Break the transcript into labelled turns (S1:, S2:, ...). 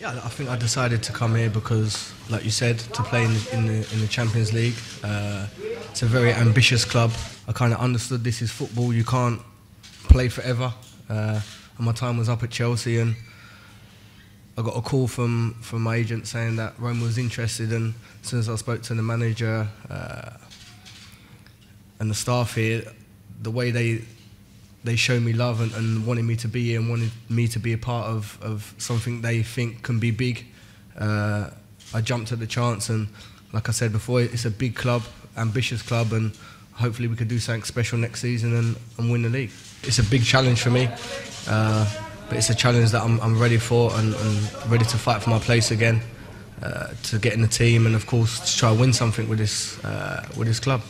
S1: Yeah, I think I decided to come here because, like you said, to play in the, in the, in the Champions League. Uh, it's a very ambitious club. I kind of understood this is football. You can't play forever. Uh, and my time was up at Chelsea, and I got a call from from my agent saying that Roma was interested. And as soon as I spoke to the manager uh, and the staff here, the way they they showed me love and, and wanted me to be here and wanted me to be a part of, of something they think can be big. Uh, I jumped at the chance, and like I said before, it's a big club, ambitious club, and hopefully we could do something special next season and, and win the league. It's a big challenge for me, uh, but it's a challenge that I'm, I'm ready for and, and ready to fight for my place again, uh, to get in the team, and of course to try to win something with this uh, with this club.